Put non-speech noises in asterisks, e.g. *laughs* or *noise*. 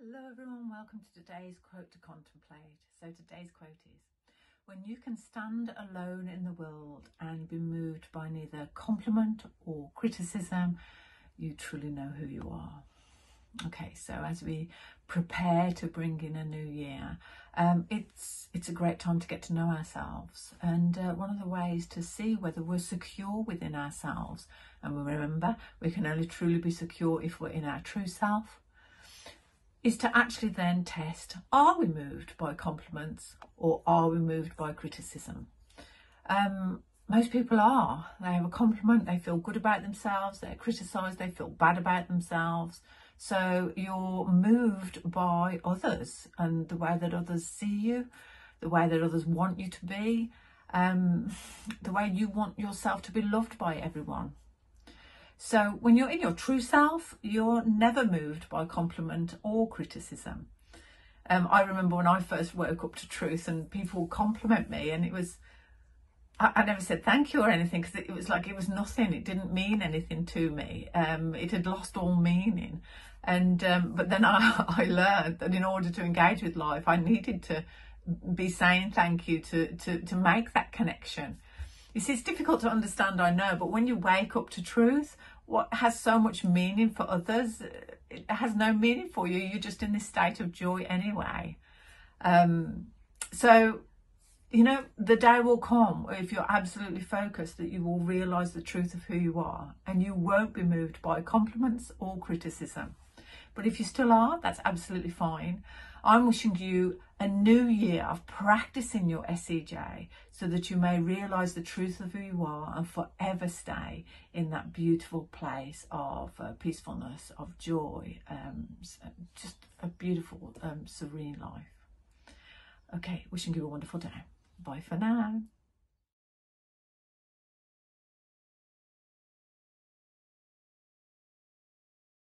Hello everyone, welcome to today's quote to contemplate. So today's quote is, when you can stand alone in the world and be moved by neither compliment or criticism, you truly know who you are. Okay, so as we prepare to bring in a new year, um, it's it's a great time to get to know ourselves. And uh, one of the ways to see whether we're secure within ourselves, and we remember, we can only truly be secure if we're in our true self, is to actually then test are we moved by compliments or are we moved by criticism? Um, most people are. They have a compliment, they feel good about themselves, they're criticised, they feel bad about themselves. So you're moved by others and the way that others see you, the way that others want you to be, um, the way you want yourself to be loved by everyone. So when you're in your true self, you're never moved by compliment or criticism. Um, I remember when I first woke up to truth and people compliment me and it was, I, I never said thank you or anything because it, it, was like it was nothing. It didn't mean anything to me. Um, it had lost all meaning. And um, but then I, *laughs* I learned that in order to engage with life, I needed to be saying thank you to to to make that connection. See, it's difficult to understand, I know, but when you wake up to truth, what has so much meaning for others, it has no meaning for you. You're just in this state of joy anyway. Um, so, you know, the day will come if you're absolutely focused that you will realize the truth of who you are and you won't be moved by compliments or criticism. But if you still are, that's absolutely fine. I'm wishing you a new year of practicing your SEJ so that you may realize the truth of who you are and forever stay in that beautiful place of uh, peacefulness, of joy, um, just a beautiful, um, serene life. Okay, wishing you a wonderful day. Bye for now.